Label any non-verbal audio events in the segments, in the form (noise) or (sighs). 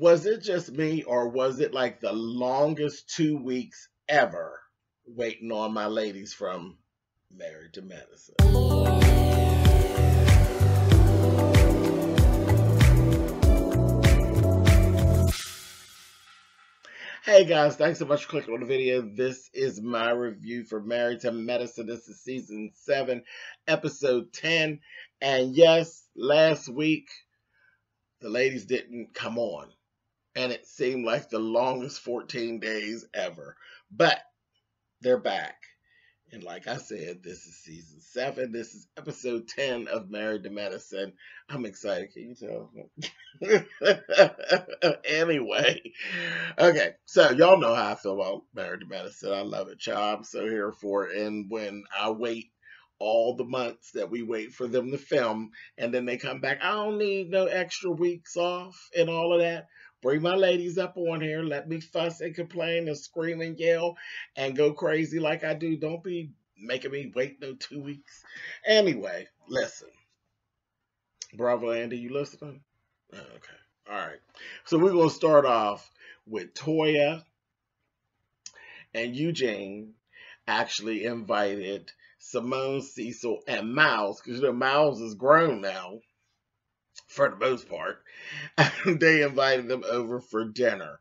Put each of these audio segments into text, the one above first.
Was it just me, or was it like the longest two weeks ever waiting on my ladies from Married to Medicine? Hey guys, thanks so much for clicking on the video. This is my review for Married to Medicine. This is season 7, episode 10. And yes, last week the ladies didn't come on. And it seemed like the longest 14 days ever. But they're back. And like I said, this is season seven. This is episode 10 of Married to Medicine. I'm excited. Can you tell? (laughs) anyway, okay. So, y'all know how I feel about Married to Medicine. I love it, child. I'm so here for it. And when I wait all the months that we wait for them to film and then they come back, I don't need no extra weeks off and all of that. Bring my ladies up on here. Let me fuss and complain and scream and yell and go crazy like I do. Don't be making me wait no two weeks. Anyway, listen. Bravo, Andy, you listening? Oh, okay. All right. So we're going to start off with Toya and Eugene actually invited Simone, Cecil, and Miles, because you know Miles is grown now for the most part. (laughs) they invited them over for dinner.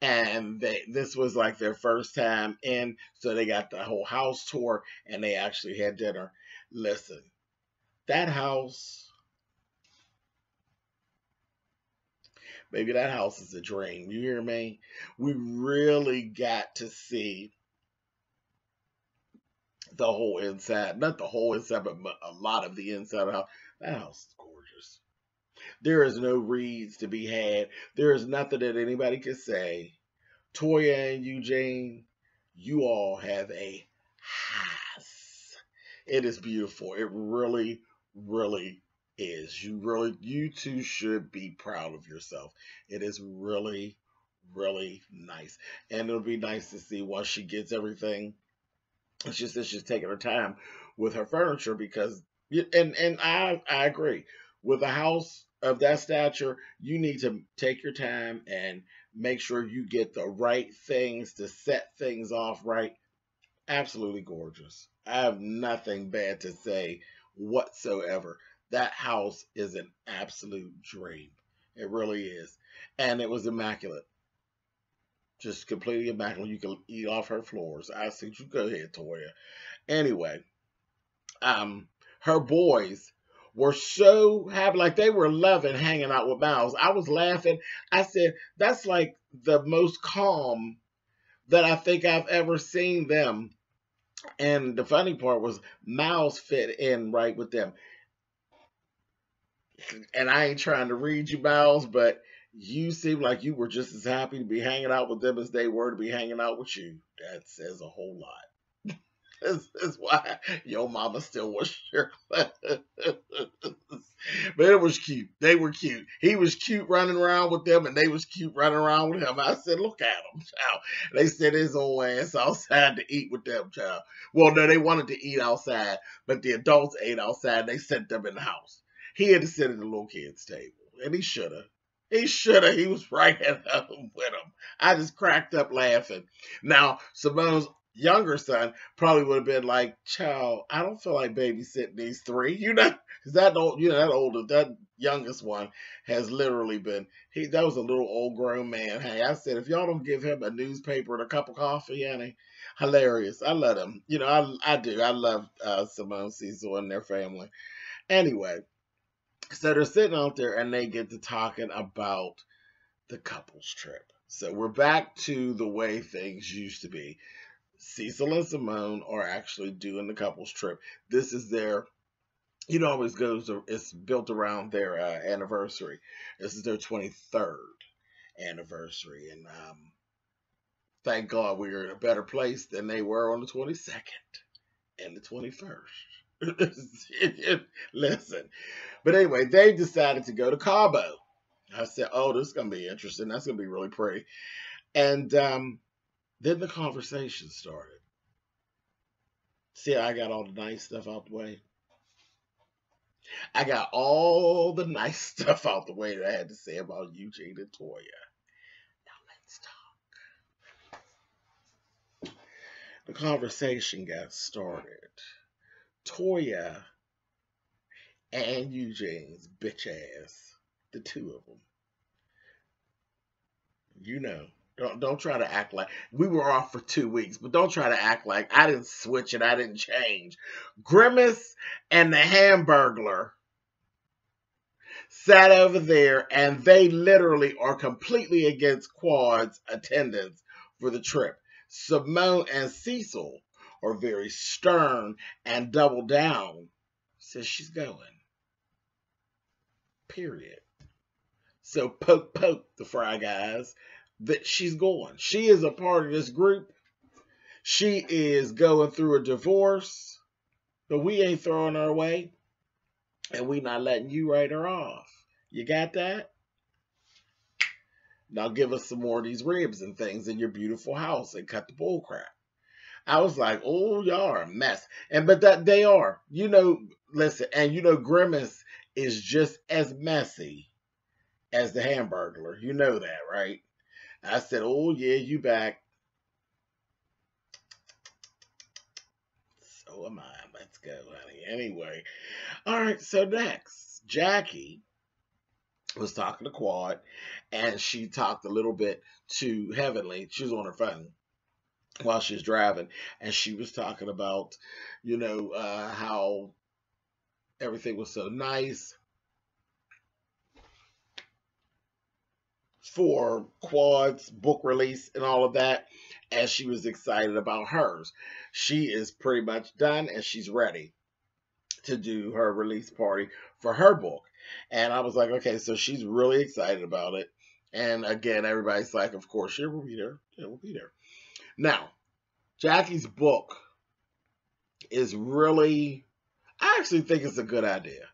And they this was like their first time in, so they got the whole house tour and they actually had dinner. Listen, that house, maybe that house is a dream. You hear me? We really got to see the whole inside, not the whole inside, but a lot of the inside of the house. That house is. There is no reads to be had. There is nothing that anybody can say. Toya and Eugene, you all have a house. It is beautiful. It really, really is. You really, you two should be proud of yourself. It is really, really nice. And it'll be nice to see once she gets everything. It's just that she's taking her time with her furniture because, and and I I agree with a house of that stature, you need to take your time and make sure you get the right things to set things off right. Absolutely gorgeous. I have nothing bad to say whatsoever. That house is an absolute dream. It really is. And it was immaculate. Just completely immaculate. You can eat off her floors. I see you go ahead, Toya. Anyway, um, her boys were so happy, like they were loving hanging out with Miles. I was laughing. I said, that's like the most calm that I think I've ever seen them. And the funny part was Miles fit in right with them. And I ain't trying to read you, Miles, but you seem like you were just as happy to be hanging out with them as they were to be hanging out with you. That says a whole lot. This is why your mama still was sure. but it was cute. They were cute. He was cute running around with them, and they was cute running around with him. I said, look at him, child. They sent his old ass outside to eat with them, child. Well, no, they wanted to eat outside, but the adults ate outside. They sent them in the house. He had to sit at the little kids' table, and he should have. He should have. He was right at home with them. I just cracked up laughing. Now, Simone's younger son probably would have been like, "Child, I don't feel like babysitting these three. (laughs) You know, because that old, you know, that older, that youngest one has literally been he. That was a little old grown man. Hey, I said, if y'all don't give him a newspaper and a cup of coffee, Annie, hilarious. I love him. You know, I I do. I love uh, Simone Cecil and their family. Anyway, so they're sitting out there and they get to talking about the couples trip. So we're back to the way things used to be. Cecil and Simone are actually doing the couples trip. This is their, you know, always goes, it's built around their uh, anniversary. This is their 23rd anniversary. And um, thank God we are in a better place than they were on the 22nd and the 21st. (laughs) Listen. But anyway, they decided to go to Cabo. I said, oh, this is going to be interesting. That's going to be really pretty. And um, then the conversation started. See, I got all the nice stuff out the way. I got all the nice (laughs) stuff out the way that I had to say about Eugene and Toya. Now let's talk. The conversation got started. Toya and Eugene's bitch ass, the two of them. You know, don't don't try to act like we were off for two weeks, but don't try to act like I didn't switch it, I didn't change. Grimace and the Hamburglar sat over there, and they literally are completely against Quad's attendance for the trip. Simone and Cecil are very stern and double down. Says she's going. Period. So poke poke the Fry guys that she's going. She is a part of this group. She is going through a divorce, but we ain't throwing her away, and we not letting you write her off. You got that? Now give us some more of these ribs and things in your beautiful house and cut the bull crap. I was like, oh, y'all are a mess. And but that they are. You know, listen, and you know, Grimace is just as messy as the Hamburglar. You know that, right? I said, Oh, yeah, you back. So am I. Let's go, honey. Anyway. All right, so next, Jackie was talking to Quad, and she talked a little bit to Heavenly. She was on her phone while she was driving, and she was talking about, you know, uh, how everything was so nice for Quad's book release and all of that, as she was excited about hers. She is pretty much done and she's ready to do her release party for her book. And I was like, okay, so she's really excited about it. And again, everybody's like, of course, yeah, we'll be there. Yeah, we'll be there. Now, Jackie's book is really, I actually think it's a good idea.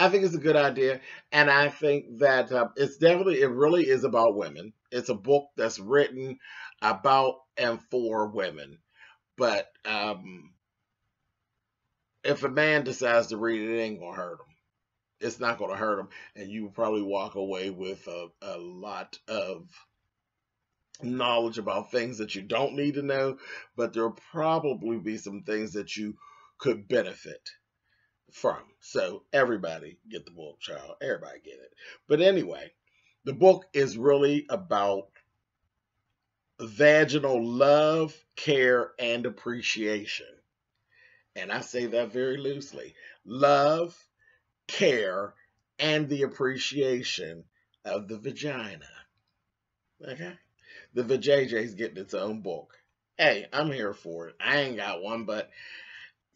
I think it's a good idea, and I think that uh, it's definitely it really is about women. It's a book that's written about and for women, but um, if a man decides to read it, it ain't gonna hurt him. It's not gonna hurt him, and you will probably walk away with a, a lot of knowledge about things that you don't need to know, but there'll probably be some things that you could benefit from. So everybody get the book, child. Everybody get it. But anyway, the book is really about vaginal love, care, and appreciation. And I say that very loosely. Love, care, and the appreciation of the vagina. Okay? The vajayjay's getting its own book. Hey, I'm here for it. I ain't got one, but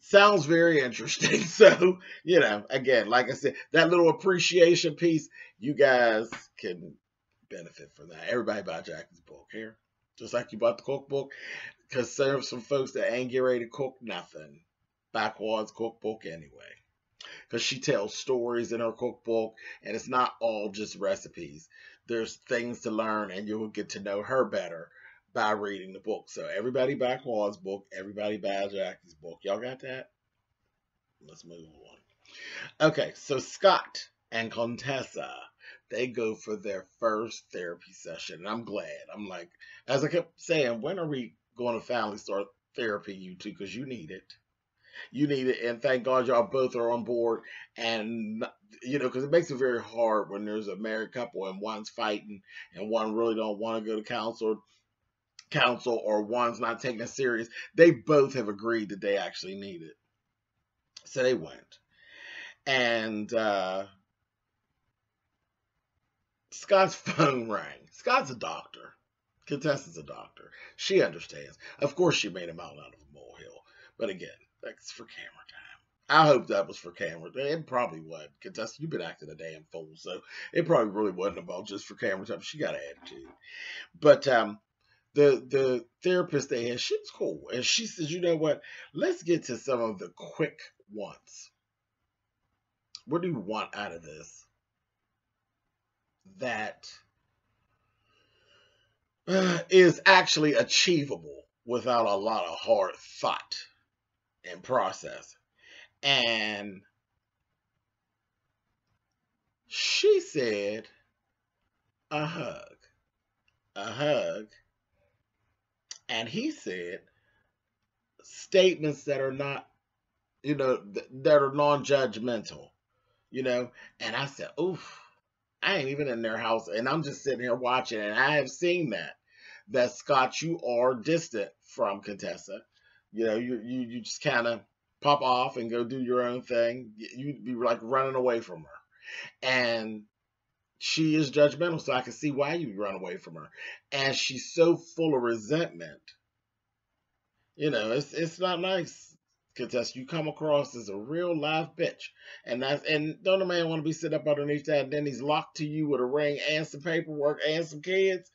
sounds very interesting. (laughs) So, you know, again, like I said, that little appreciation piece, you guys can benefit from that. Everybody buy Jackie's book here. Just like you bought the cookbook. Because some, some folks that ain't get ready to cook nothing. Backwards cookbook anyway. Because she tells stories in her cookbook, and it's not all just recipes. There's things to learn, and you'll get to know her better by reading the book. So everybody buy Quad's book. Everybody buy Jackie's book. Y'all got that? Let's move on. Okay, so Scott and Contessa, they go for their first therapy session. And I'm glad. I'm like, as I kept saying, when are we going to finally start therapy, you two? Because you need it. You need it. And thank God y'all both are on board. And, you know, because it makes it very hard when there's a married couple and one's fighting and one really don't want to go to counselor counsel or one's not taking it serious, they both have agreed that they actually need it. So they went. And uh, Scott's (laughs) phone rang. Scott's a doctor. Contessa's a doctor. She understands. Of course, she made a mountain out of a molehill. But again, that's for camera time. I hope that was for camera. It probably would. Contessa, you've been acting a damn fool, so it probably really wasn't about just for camera time. She got an attitude. But um, the the therapist they had, she was cool. And she says, you know what? Let's get to some of the quick wants. What do you want out of this? That uh, is actually achievable without a lot of hard thought and process. And she said, a hug. a hug, and he said statements that are not, you know, th- that are non-judgmental, you know. And I said, "Oof." I ain't even in their house, and I'm just sitting here watching, and I have seen that. That Scott, you are distant from Contessa. You know, you you you just kind of pop off and go do your own thing. You'd be like running away from her, and she is judgmental, so I can see why you run away from her. And she's so full of resentment. You know, it's it's not nice. Contessa, you come across as a real live bitch. And that's and don't a man want to be sitting up underneath that and then he's locked to you with a ring and some paperwork and some kids?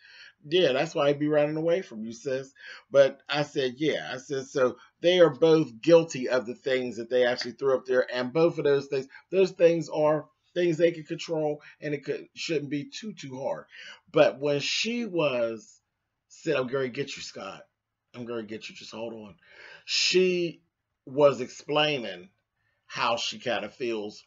Yeah, that's why he'd be running away from you, sis. But I said, yeah. I said, so they are both guilty of the things that they actually threw up there. And both of those things, those things are things they could control and it could, shouldn't be too, too hard. But when she was said, I'm going to get you, Scott. I'm going to get you. Just hold on. She was explaining how she kind of feels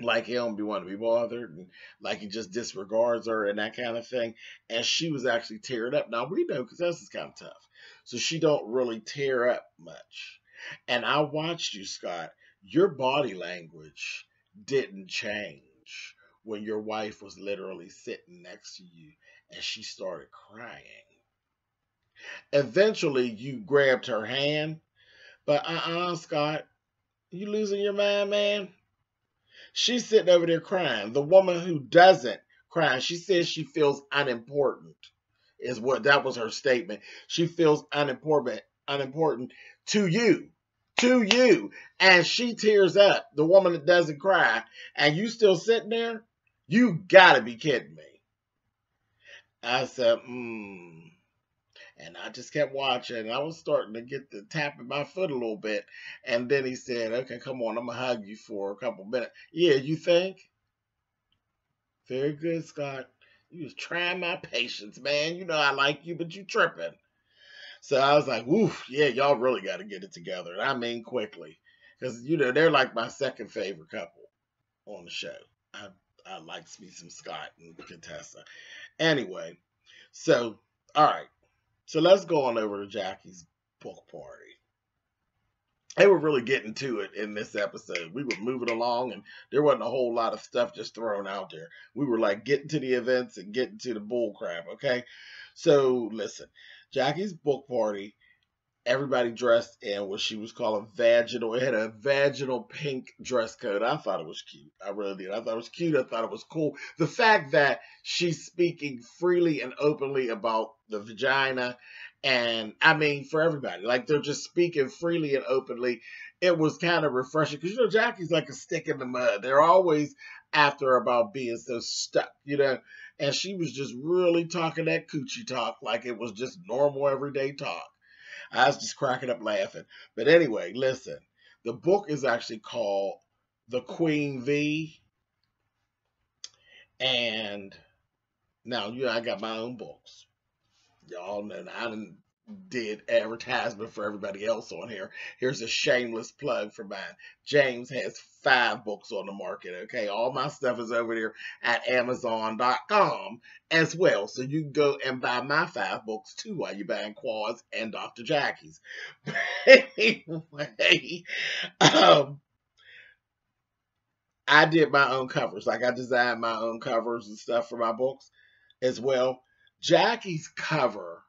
like he don't be want to be bothered and like he just disregards her and that kind of thing. And she was actually tearing up. Now we know because this is kind of tough. So she don't really tear up much. And I watched you, Scott. Your body language didn't change when your wife was literally sitting next to you and she started crying. Eventually you grabbed her hand but uh-uh, Scott, you losing your mind, man? She's sitting over there crying. The woman who doesn't cry, she says she feels unimportant. Is what that was her statement. She feels unimportant, unimportant to you, to you, and she tears up. The woman that doesn't cry, and you still sitting there. You gotta be kidding me. I said, hmm. And I just kept watching. I was starting to get the tapping my foot a little bit. And then he said, Okay, come on, I'm to hug you for a couple minutes. Yeah, you think? Very good, Scott. You was trying my patience, man. You know I like you, but you tripping. So I was like, "Oof, yeah, y'all really got to get it together." And I mean quickly, because you know they're like my second favorite couple on the show. I I like me some Scott and Contessa. Anyway, so all right, so let's go on over to Jackie's book party. They were really getting to it in this episode. We were moving along, and there wasn't a whole lot of stuff just thrown out there. We were like getting to the events and getting to the bull crap, okay? So listen, Jackie's book party everybody dressed in what she was calling vaginal. It had a vaginal pink dress code. I thought it was cute. I really did. I thought it was cute. I thought it was cool. The fact that she's speaking freely and openly about the vagina. And I mean, for everybody, like they're just speaking freely and openly. It was kind of refreshing because, you know, Jackie's like a stick in the mud. They're always after about being so stuck, you know. And she was just really talking that coochie talk like it was just normal everyday talk. I was just cracking up laughing. But anyway, listen. The book is actually called The Queen V. And now, you know, I got my own books. Y'all know I didn't did advertisement for everybody else on here. Here's a shameless plug for mine. James has five books on the market. Okay, all my stuff is over there at Amazon.com as well. So you can go and buy my five books too while you're buying Quads and Dr. Jackie's. (laughs) anyway, um, I did my own covers. Like I designed my own covers and stuff for my books as well. Jackie's cover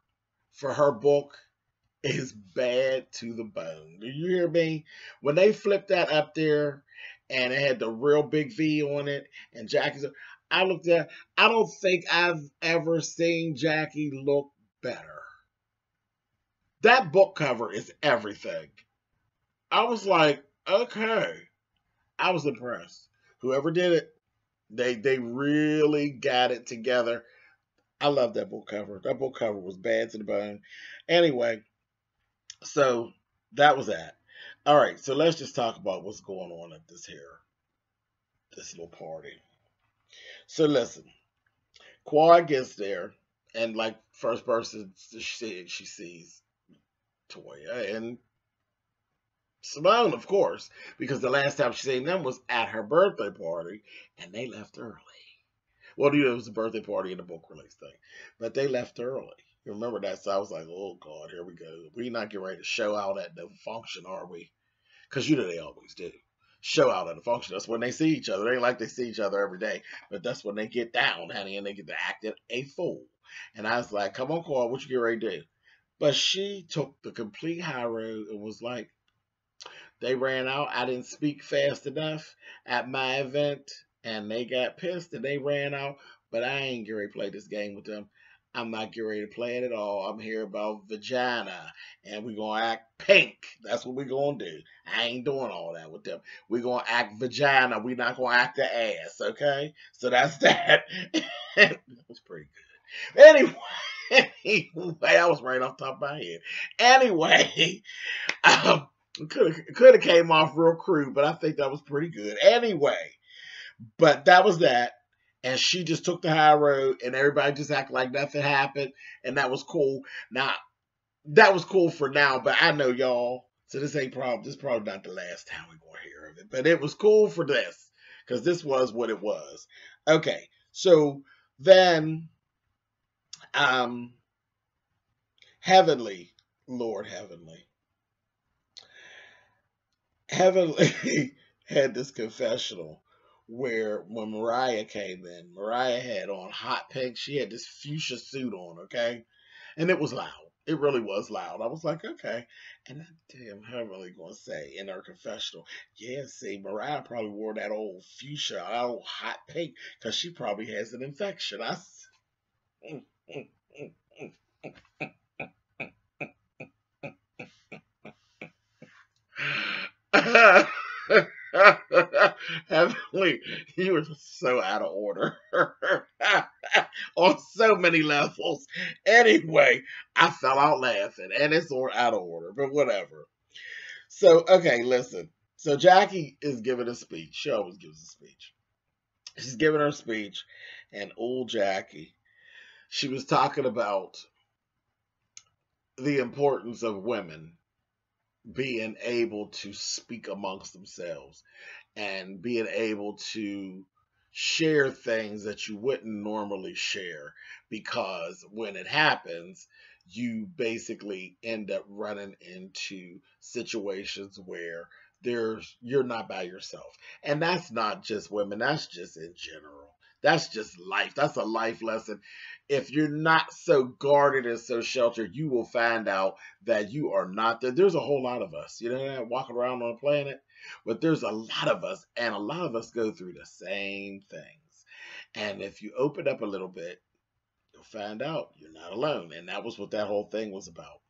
for her book is bad to the bone. Do you hear me? When they flipped that up there and it had the real big V on it, and Jackie's, I looked at, I don't think I've ever seen Jackie look better. That book cover is everything. I was like, okay. I was impressed. Whoever did it, they they really got it together. I love that book cover. That book cover was bad to the bone. Anyway, so that was that. All right, so let's just talk about what's going on at this here, this little party. So listen, Quad gets there, and like first person she, she sees Toya and Simone, of course, because the last time she seen them was at her birthday party, and they left early. Well, it was a birthday party and a book release thing, but they left early. You remember that? So I was like, oh God, here we go. We not getting ready to show out at the function, are we? Because you know they always do. Show out at the function. That's when they see each other. They like they see each other every day, but that's when they get down, honey, and they get to act a fool. And I was like, come on, Carl, what you get ready to do? But she took the complete high road and was like, they ran out. I didn't speak fast enough at my event, and they got pissed and they ran out. But I ain't to play this game with them. I'm not getting ready to play it at all. I'm here about vagina, and we're gonna act pink. That's what we're gonna do. I ain't doing all that with them. We're gonna act vagina. We're not gonna act the ass. Okay? So that's (laughs) that. that was pretty good. Anyway. (laughs) anyway, I was right off top of my head. Anyway, (laughs) um, could have came off real crude, but I think that was pretty good. Anyway, but that was that, and she just took the high road, and everybody just acted like nothing happened, and that was cool. Now, that was cool for now, but I know y'all. So this ain't probably this is probably not the last time we're gonna hear of it, but it was cool for this because this was what it was. Okay, so then um, Heavenly, Lord Heavenly. Heavenly (laughs) had this confessional where when Mariah came in, Mariah had on hot pink. She had this fuchsia suit on, okay? And it was loud. It really was loud. I was like, okay. And I damn Heavenly gonna say in her confessional, yeah, see, Mariah probably wore that old fuchsia, old hot pink, because she probably has an infection. I (laughs) (laughs) Heavenly, you were so out of order (laughs) on so many levels. Anyway, I fell out laughing, and it's out of order, but whatever. So, okay, listen. So Jackie is giving a speech. She always gives a speech. She's giving her speech, and old Jackie she was talking about the importance of women being able to speak amongst themselves and being able to share things that you wouldn't normally share because when it happens you basically end up running into situations where there's you're not by yourself. And that's not just women that's just in general. That's just life. That's a life lesson if you're not so guarded and so sheltered, you will find out that you are not there. There's a whole lot of us, you know, walking around on the planet, but there's a lot of us, and a lot of us go through the same things. And if you open up a little bit, you'll find out you're not alone. And that was what that whole thing was about.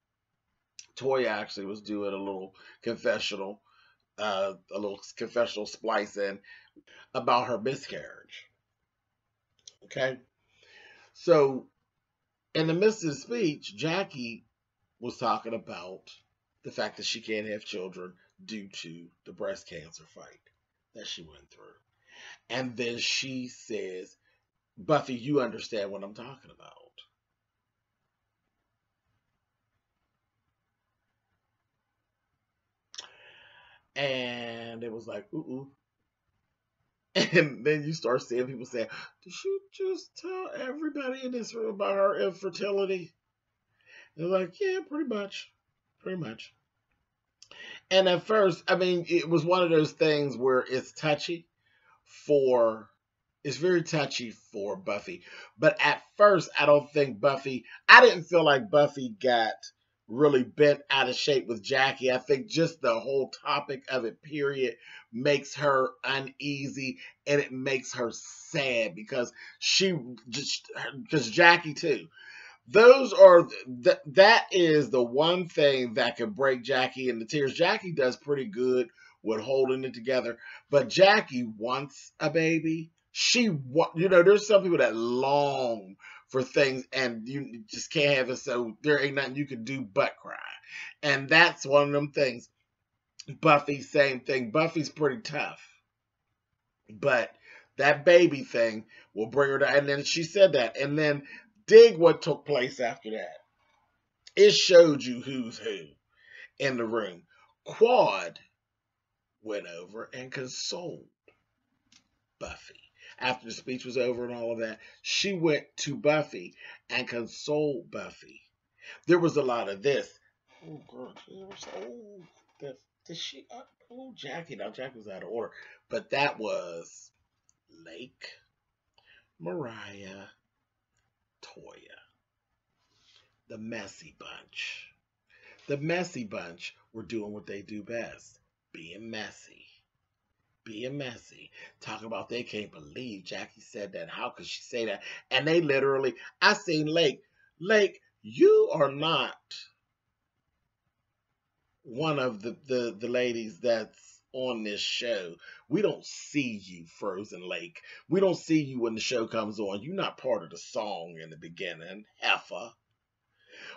Toya actually was doing a little confessional, uh, a little confessional splicing about her miscarriage. Okay. So, in the midst of the speech, Jackie was talking about the fact that she can't have children due to the breast cancer fight that she went through. And then she says, Buffy, you understand what I'm talking about. And it was like, ooh, ooh, and then you start seeing people saying, Did you just tell everybody in this room about her infertility? They're like, Yeah, pretty much. Pretty much. And at first, I mean, it was one of those things where it's touchy for it's very touchy for Buffy. But at first, I don't think Buffy I didn't feel like Buffy got really bent out of shape with Jackie. I think just the whole topic of it, period, makes her uneasy and it makes her sad because she just because Jackie too. Those are th- that is the one thing that can break Jackie into tears. Jackie does pretty good with holding it together, but Jackie wants a baby. She, you know, there's some people that long for things and you just can't have it. So there ain't nothing you can do but cry. And that's one of them things. Buffy, same thing. Buffy's pretty tough. But that baby thing will bring her down. And then she said that. And then dig what took place after that. It showed you who's who in the room. Quad went over and consoled Buffy. After the speech was over and all of that, she went to Buffy and consoled Buffy. There was a lot of this. Oh, girl, oh, the, did she? Uh, oh, Jackie. Now, Jackie was out of order. But that was Lake, Mariah, Toya. The messy bunch. The messy bunch were doing what they do best being messy. Being messy. Talking about they can't believe Jackie said that. How could she say that? And they literally, I seen Lake. Lake, you are not one of the, the, the ladies that's on this show. We don't see you, Frozen Lake. We don't see you when the show comes on. You're not part of the song in the beginning, heifer.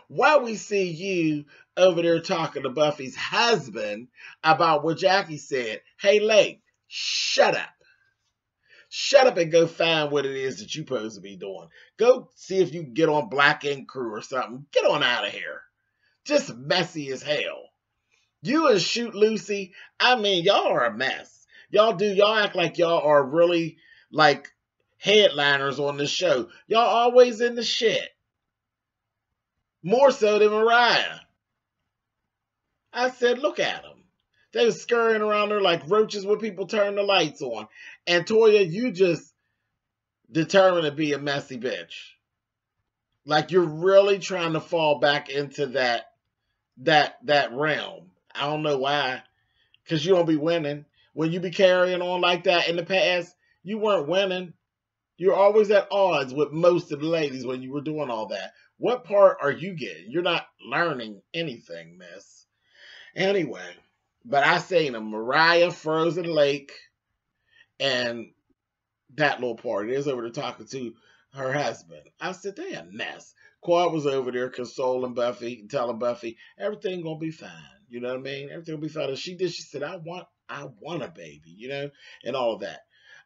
Why we see you over there talking to Buffy's husband about what Jackie said. Hey, Lake, shut up. Shut up and go find what it is that you're supposed to be doing. Go see if you can get on Black Ink Crew or something. Get on out of here. Just messy as hell. You and Shoot Lucy, I mean, y'all are a mess. Y'all do, y'all act like y'all are really like headliners on the show. Y'all always in the shit. More so than Mariah. I said, look at them. They was scurrying around there like roaches when people turn the lights on. And Toya, you just determined to be a messy bitch. Like you're really trying to fall back into that that that realm. I don't know why. Cause you don't be winning. When you be carrying on like that in the past, you weren't winning. You're always at odds with most of the ladies when you were doing all that. What part are you getting? You're not learning anything, miss. Anyway, but I seen a Mariah Frozen Lake and that little party. is over there talking to her husband. I said, they a mess. Quad was over there consoling Buffy, telling Buffy everything gonna be fine. You know what I mean? Everything will be fine. And she did. She said, "I want, I want a baby," you know, and all of that.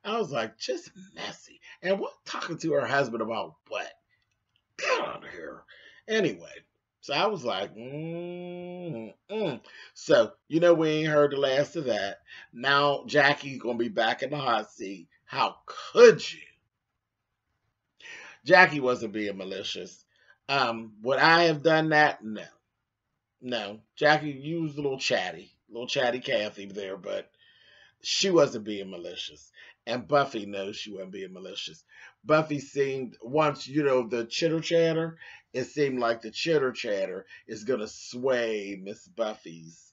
I was like, just messy. And what talking to her husband about what? Get out of here. Anyway, so I was like, mm, mm. so you know we ain't heard the last of that. Now Jackie's gonna be back in the hot seat. How could you? Jackie wasn't being malicious. Um, would I have done that? No, no. Jackie, was a little chatty, little chatty Kathy there, but she wasn't being malicious. And Buffy knows she wasn't being malicious. Buffy seemed once, you know, the chitter chatter, it seemed like the chitter chatter is gonna sway Miss Buffy's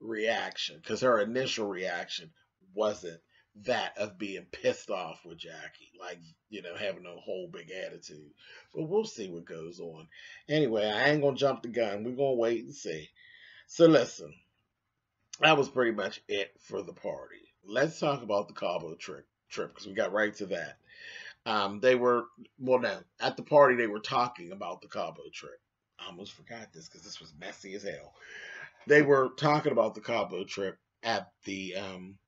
reaction. Because her initial reaction wasn't that of being pissed off with Jackie, like, you know, having a whole big attitude. But we'll see what goes on. Anyway, I ain't gonna jump the gun. We're gonna wait and see. So listen, that was pretty much it for the party. Let's talk about the Cabo trip trip because we got right to that. Um, they were well, no, at the party they were talking about the Cabo trip. I almost forgot this because this was messy as hell. They were talking about the Cabo trip at the um,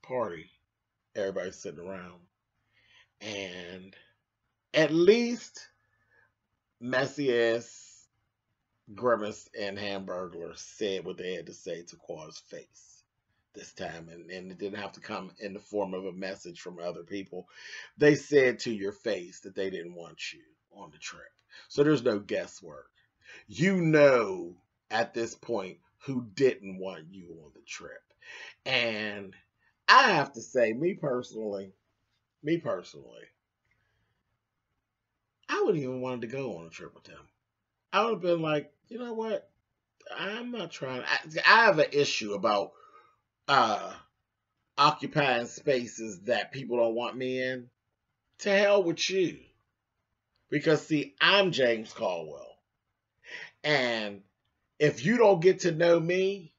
party. Everybody's sitting around, and at least messy ass Grimace and Hamburglar said what they had to say to Quad's face this time, and, and it didn't have to come in the form of a message from other people. They said to your face that they didn't want you on the trip. So there's no guesswork. You know at this point who didn't want you on the trip. And I have to say, me personally, me personally, I wouldn't even wanted to go on a trip with them. I would have been like, you know what? I'm not trying. I, I have an issue about uh, occupying spaces that people don't want me in, to hell with you. Because, see, I'm James Colwell. And if you don't get to know me,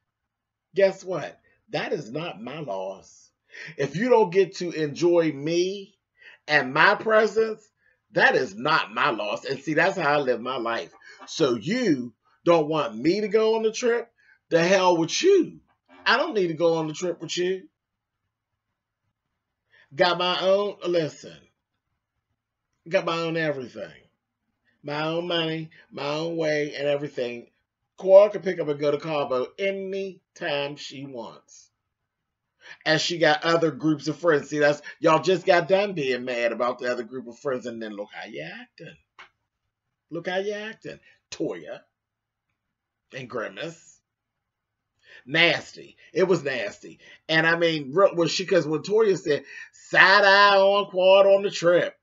guess what? That is not my loss. If you don't get to enjoy me and my presence, that is not my loss. And see, that's how I live my life. So you don't want me to go on the trip? The hell with you. I don't need to go on the trip with you. Got my own, listen, got my own everything. My own money, my own way, and everything. Cora can pick up and go to Cabo anytime she wants. And she got other groups of friends. See, that's y'all just got done being mad about the other group of friends, and then look how you acting. Look how you acting. Toya and Grimace. Nasty. It was nasty. And I mean, was she because when Toya said side eye on quad on the trip,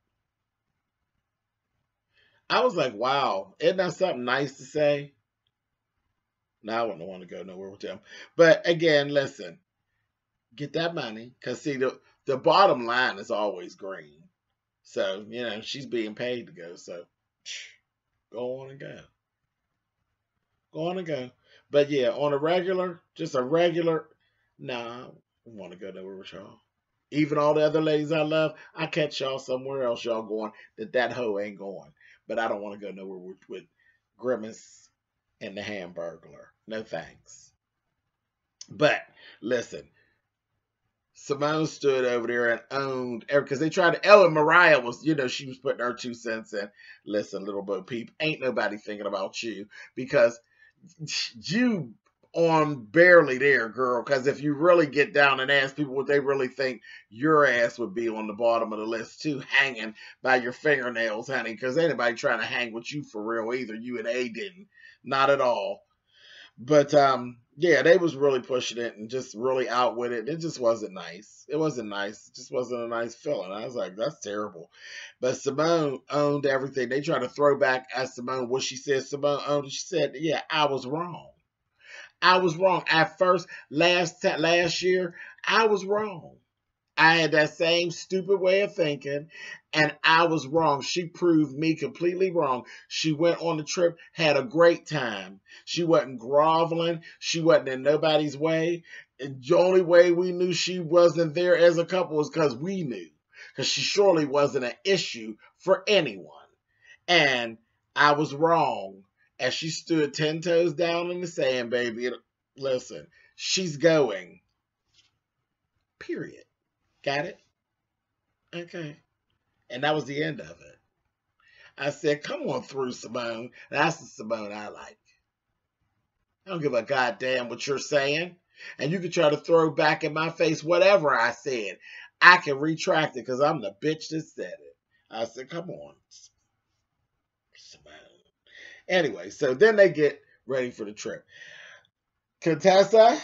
I was like, wow, isn't that something nice to say? Now I wouldn't want to go nowhere with them. But again, listen, get that money. Because, see, the, the bottom line is always green. So, you know, she's being paid to go. So, go on and go. Go on and go. But yeah, on a regular, just a regular, nah, I want to go nowhere with y'all. Even all the other ladies I love, I catch y'all somewhere else. Y'all going that that hoe ain't going. But I don't want to go nowhere with, with Grimace and the Hamburglar. No thanks. But listen, Simone stood over there and owned because they tried to. Ellen Mariah was, you know, she was putting her two cents in. Listen, little Bo Peep, ain't nobody thinking about you because you on barely there, girl. Because if you really get down and ask people what they really think, your ass would be on the bottom of the list too, hanging by your fingernails, honey. Because anybody trying to hang with you for real either. You and A didn't, not at all. But um, yeah, they was really pushing it and just really out with it. It just wasn't nice. It wasn't nice. It just wasn't a nice feeling. I was like, that's terrible. But Simone owned everything. They tried to throw back at Simone what she said. Simone owned. She said, yeah, I was wrong. I was wrong. At first, last last year, I was wrong. I had that same stupid way of thinking, and I was wrong. She proved me completely wrong. She went on the trip, had a great time. She wasn't groveling. She wasn't in nobody's way. And the only way we knew she wasn't there as a couple was because we knew, because she surely wasn't an issue for anyone. And I was wrong as she stood 10 toes down in the sand, baby. Listen, she's going. Period. Got it? Okay. And that was the end of it. I said, come on through, Simone. That's the Simone I like. I don't give a goddamn what you're saying. And you can try to throw back in my face whatever I said. I can retract it because I'm the bitch that said it. I said, come on, Simone. Anyway, so then they get ready for the trip. Contessa,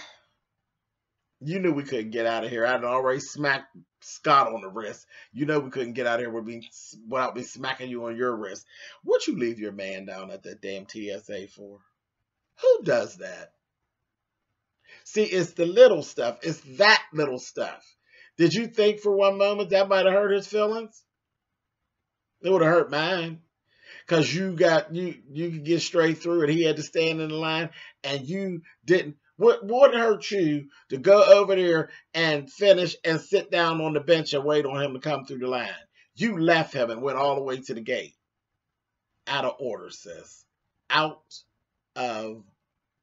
you knew we couldn't get out of here. I'd already smacked Scott on the wrist. You know we couldn't get out of here with me, without me smacking you on your wrist. What'd you leave your man down at that damn TSA for? Who does that? See, it's the little stuff. It's that little stuff. Did you think for one moment that might have hurt his feelings? It would have hurt mine because you got you you could get straight through and he had to stand in the line and you didn't what would hurt you to go over there and finish and sit down on the bench and wait on him to come through the line? You left him and went all the way to the gate. Out of order sis. Out of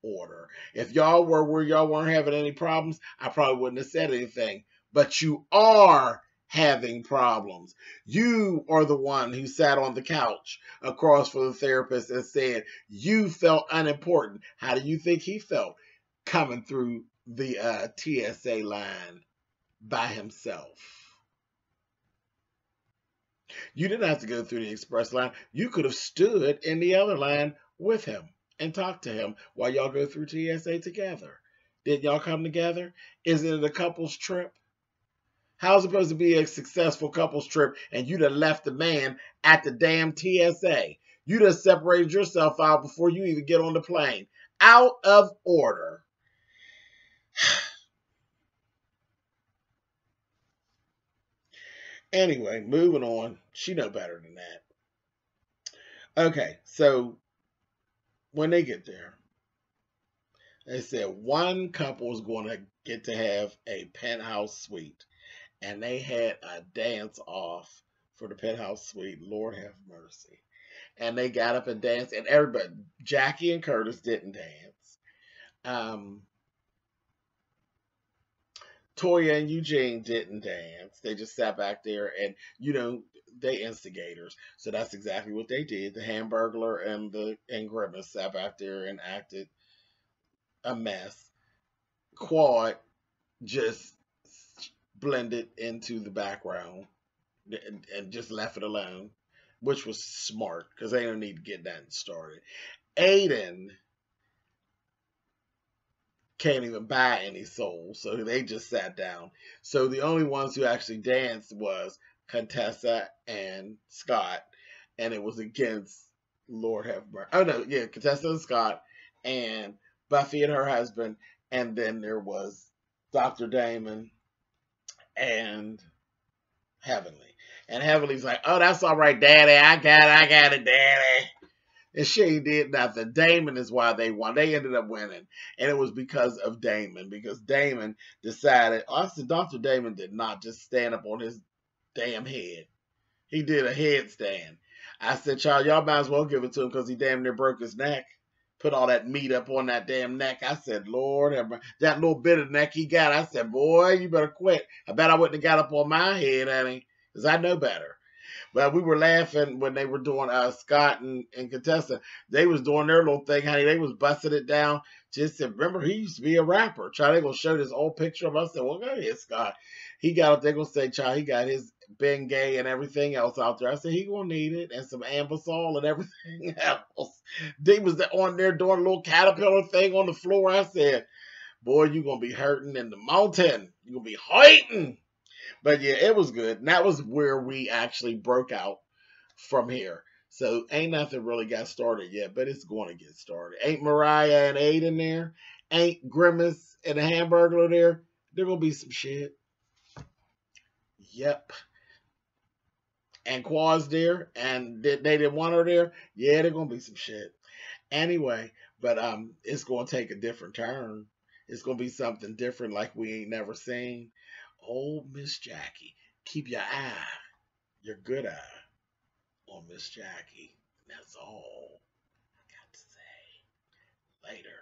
order. If y'all were where y'all weren't having any problems i probably wouldn't have said anything. But you are having problems. You are the one who sat on the couch across from the therapist and said you felt unimportant. How do you think he felt coming through the uh, TSA line by himself? You didn't have to go through the express line. You could have stood in the other line with him and talked to him while y'all go through TSA together. Did y'all come together? Isn't it a couple's trip? How's it supposed to be a successful couples trip and you'd have left the man at the damn TSA? You'd have separated yourself out before you even get on the plane. Out of order. (sighs) anyway, moving on. She know better than that. Okay, so when they get there, they said one couple is going to get to have a penthouse suite and they had a dance off for the penthouse suite. Lord have mercy. And they got up and danced, and everybody, Jackie and Curtis didn't dance. Um, Toya and Eugene didn't dance. They just sat back there and, you know, they instigators. So that's exactly what they did. The Hamburglar and the and Grimace sat back there and acted a mess. Quad just blended into the background and, and just left it alone, which was smart because they don't need to get that started. Aiden can't even buy any souls, so they just sat down. So the only ones who actually danced was Contessa and Scott, and it was against Lord have mercy. Oh no, yeah, Contessa and Scott, and Buffy and her husband, and then there was Dr. Damon and Heavenly. And Heavenly's like, oh, that's all right, Daddy. I got it. I got it, Daddy. And she did nothing. Damon is why they won. They ended up winning. And it was because of Damon. Because Damon decided, I said, Dr. Damon did not just stand up on his damn head. He did a headstand. I said, child, y'all might as well give it to him because he damn near broke his neck. Put all that meat up on that damn neck. I said, Lord, that little bit of neck he got. I said, boy, you better quit. I bet I wouldn't have got up on my head, honey, because I know better. But we were laughing when they were doing uh, Scott and, and Contessa. They was doing their little thing, honey. They was busting it down. Just said, remember, he used to be a rapper. Child, they gonna show this old picture of us. I said, well, go ahead, Scott. He got up there gonna say, child, he got his Bengay and everything else out there. I said he gonna need it and some Anbesol and everything (laughs) else. They was on there doing a little caterpillar thing on the floor. I said, boy, you gonna be hurting in the mountain. You gonna be hurting. But yeah, it was good. And that was where we actually broke out from here. So ain't nothing really got started yet, but it's going to get started. Ain't Mariah and Aydin there? Ain't Grimace and the Hamburglar there? There gonna be some shit. Yep. And Qua's there, and they, they didn't want her there. Yeah, there's gonna be some shit. Anyway, but um, it's gonna take a different turn. It's gonna be something different, like we ain't never seen old Miss Jackie. Keep your eye, your good eye, on Miss Jackie. And that's all I got to say. Later.